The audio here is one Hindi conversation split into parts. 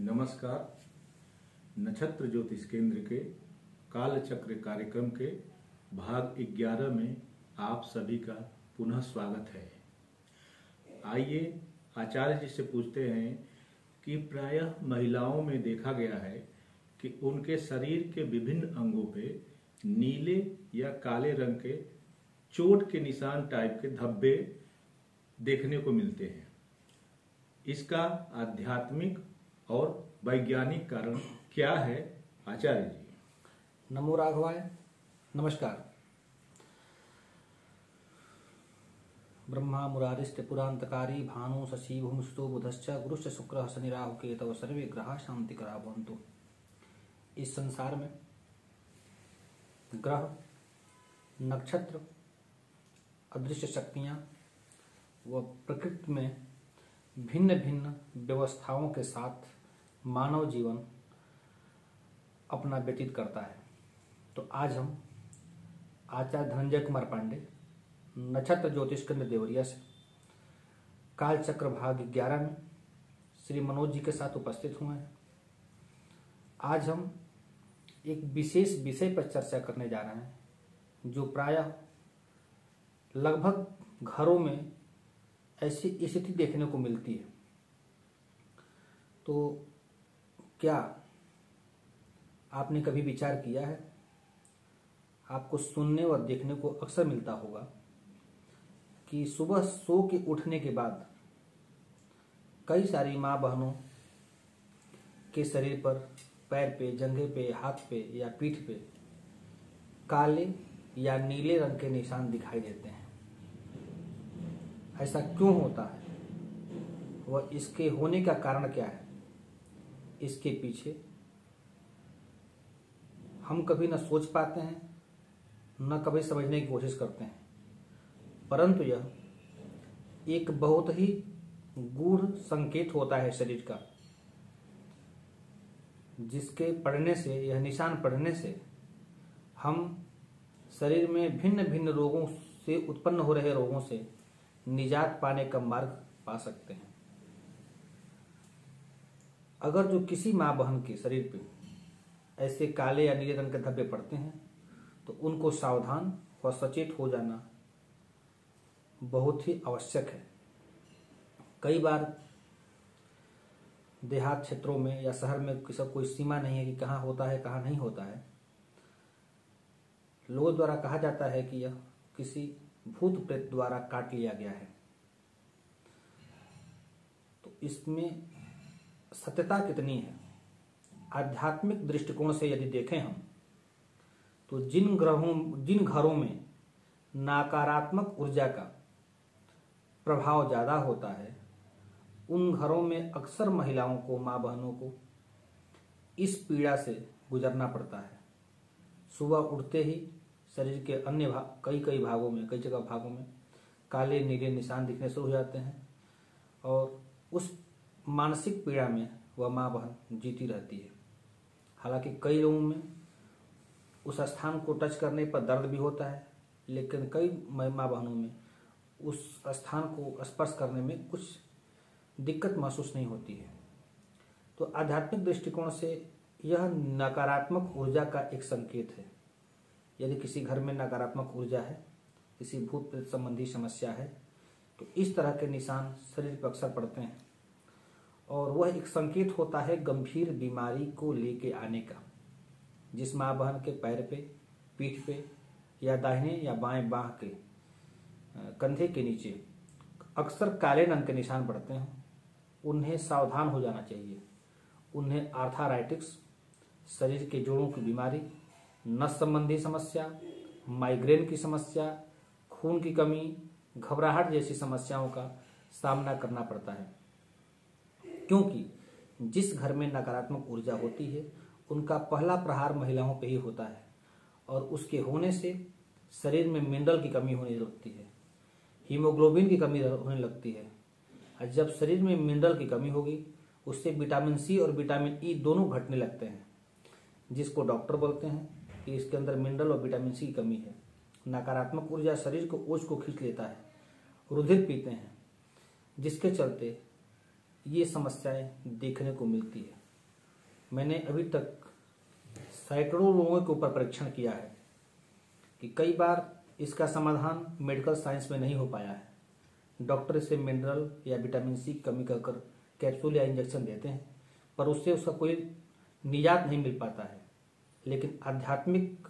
नमस्कार। नक्षत्र ज्योतिष केंद्र के काल चक्र कार्यक्रम के भाग 11 में आप सभी का पुनः स्वागत है। आइए आचार्य जी से पूछते हैं कि प्रायः महिलाओं में देखा गया है कि उनके शरीर के विभिन्न अंगों पे नीले या काले रंग के चोट के निशान टाइप के धब्बे देखने को मिलते हैं। इसका आध्यात्मिक और वैज्ञानिक कारण क्या है? आचार्य जी। नमो राघवाय। नमस्कार। ब्रह्मा मुरारिष्ट पुरांतकारी भानु शशि भूमस्तु बुधश्च गुरुश्च शुक्र शनि राहु केतव सर्वे ग्रह शांति करा भवंतु इस संसार में ग्रह, नक्षत्र, अदृश्य शक्तियाँ व प्रकृति में भिन्न भिन्न व्यवस्थाओं के साथ मानव जीवन अपना व्यतीत करता है। तो आज हम आचार्य धनंजय कुमार पांडे, नक्षत्र ज्योतिष केंद्र देवरिया से काल चक्र भाग ग्यारह में श्री मनोज जी के साथ उपस्थित हुए हैं। आज हम एक विशेष विषय पर चर्चा करने जा रहे हैं, जो प्रायः लगभग घरों में ऐसी स्थिति देखने को मिलती है। तो क्या आपने कभी विचार किया है? आपको सुनने और देखने को अक्सर मिलता होगा कि सुबह सो के उठने के बाद कई सारी माँ बहनों के शरीर पर पैर पे, जंघे पे, हाथ पे या पीठ पे काले या नीले रंग के निशान दिखाई देते हैं। ऐसा क्यों होता है? वह इसके होने का कारण क्या है? इसके पीछे हम कभी न सोच पाते हैं, न कभी समझने की कोशिश करते हैं। परंतु यह एक बहुत ही गूढ़ संकेत होता है शरीर का, जिसके पढ़ने से, यह निशान पढ़ने से हम शरीर में भिन्न भिन्न रोगों से उत्पन्न हो रहे रोगों से निजात पाने का मार्ग पा सकते हैं। अगर जो किसी माँ बहन के शरीर पे ऐसे काले या नीले रंग के धब्बे पड़ते हैं तो उनको सावधान व सचेत हो जाना बहुत ही आवश्यक है। कई बार देहात क्षेत्रों में या शहर में किसी कोई सीमा नहीं है कि कहाँ होता है, कहाँ नहीं होता है। लोगों द्वारा कहा जाता है कि यह किसी भूत प्रेत द्वारा काट लिया गया है। तो इसमें सत्यता कितनी है? आध्यात्मिक दृष्टिकोण से यदि देखें हम तो जिन ग्रहों, जिन घरों में नकारात्मक ऊर्जा का प्रभाव ज़्यादा होता है, उन घरों में अक्सर महिलाओं को माँ बहनों को इस पीड़ा से गुजरना पड़ता है। सुबह उठते ही शरीर के अन्य भाग कई कई भागों में, कई जगह भागों में काले, नीले निशान दिखने शुरू हो जाते हैं और उस मानसिक पीड़ा में वह माँ बहन जीती रहती है। हालाँकि कई लोगों में उस स्थान को टच करने पर दर्द भी होता है, लेकिन कई माँ बहनों में उस स्थान को स्पर्श करने में कुछ दिक्कत महसूस नहीं होती है। तो आध्यात्मिक दृष्टिकोण से यह नकारात्मक ऊर्जा का एक संकेत है। यदि किसी घर में नकारात्मक ऊर्जा है, किसी भूत संबंधी समस्या है तो इस तरह के निशान शरीर पर अक्सर पड़ते हैं। और वह एक संकेत होता है गंभीर बीमारी को लेके आने का, जिस माँ बहन के पैर पे, पीठ पे, या दाहिने या बाएँ बाह के कंधे के नीचे अक्सर काले रंग के निशान पड़ते हैं। उन्हें सावधान हो जाना चाहिए। उन्हें आर्थराइटिक्स, शरीर के जोड़ों की बीमारी, नस संबंधी समस्या, माइग्रेन की समस्या, खून की कमी, घबराहट जैसी समस्याओं का सामना करना पड़ता है। क्योंकि जिस घर में नकारात्मक ऊर्जा होती है, उनका पहला प्रहार महिलाओं पर ही होता है और उसके होने से शरीर में मिनरल की कमी होने लगती है, हीमोग्लोबिन की कमी होने लगती है। और जब शरीर में मिनरल की कमी होगी, उससे विटामिन सी और विटामिन ई e दोनों घटने लगते हैं, जिसको डॉक्टर बोलते हैं कि इसके अंदर मिनरल और विटामिन सी की कमी है। नकारात्मक ऊर्जा शरीर को ओझ को खींच लेता है, रुधिर पीते हैं, जिसके चलते ये समस्याएँ देखने को मिलती है। मैंने अभी तक सैकड़ों लोगों के ऊपर परीक्षण किया है कि कई बार इसका समाधान मेडिकल साइंस में नहीं हो पाया है। डॉक्टर इसे मिनरल या विटामिन सी कमी कहकर कैप्सूल या इंजेक्शन देते हैं, पर उससे उसका कोई निजात नहीं मिल पाता है। लेकिन आध्यात्मिक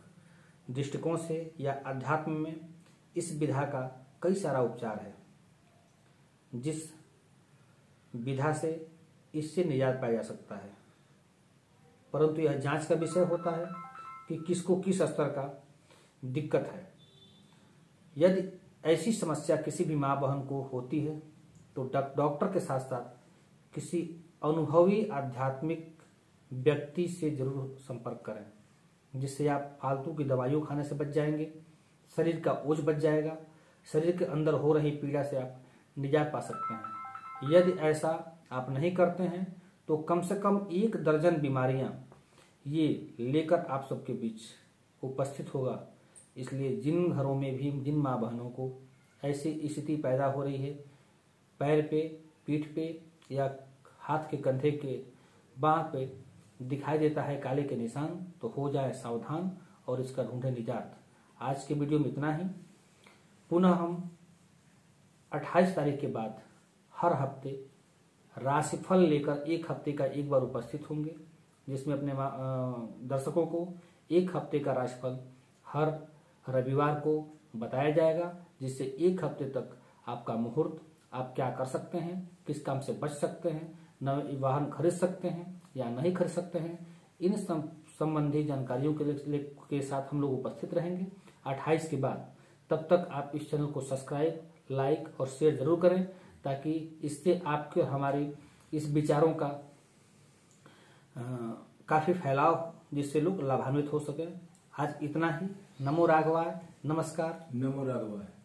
दृष्टिकोण से या अध्यात्म में इस विधा का कई सारा उपचार है, जिस विधा से इससे निजात पाया जा सकता है। परंतु यह जाँच का विषय होता है कि किसको किस स्तर का दिक्कत है। यदि ऐसी समस्या किसी भी माँ बहन को होती है तो डॉक्टर के साथ साथ किसी अनुभवी आध्यात्मिक व्यक्ति से ज़रूर संपर्क करें, जिससे आप फालतू की दवाइयों खाने से बच जाएँगे, शरीर का ओझ बच जाएगा, शरीर के अंदर हो रही पीड़ा से आप निजात पा सकते हैं। यदि ऐसा आप नहीं करते हैं तो कम से कम एक दर्जन बीमारियाँ ये लेकर आप सबके बीच उपस्थित होगा। इसलिए जिन घरों में भी, जिन माँ बहनों को ऐसी स्थिति पैदा हो रही है, पैर पे, पीठ पे या हाथ के कंधे के बाह पे दिखाई देता है काले के निशान तो हो जाए सावधान और इसका ढूंढे निजात। आज के वीडियो में इतना ही। पुनः हम 28 तारीख के बाद हर हफ़्ते राशिफल लेकर एक हफ़्ते का एक बार उपस्थित होंगे जिसमें अपने दर्शकों को एक हफ़्ते का राशिफल हर रविवार को बताया जाएगा जिससे एक हफ़्ते तक आपका मुहूर्त आप क्या कर सकते हैं किस काम से बच सकते हैं नए वाहन खरीद सकते हैं या नहीं खरीद सकते हैं इन संबंधी जानकारियों के, के साथ हम लोग उपस्थित रहेंगे। 28 के बाद तब तक आप इस चैनल को सब्सक्राइब लाइक और शेयर ज़रूर करें ताकि इससे आपके हमारे इस विचारों का आ, काफ़ी फैलाव जिससे लोग लाभान्वित हो सके। आज इतना ही। नमो राघवाय। नमस्कार। नमो राघवाय।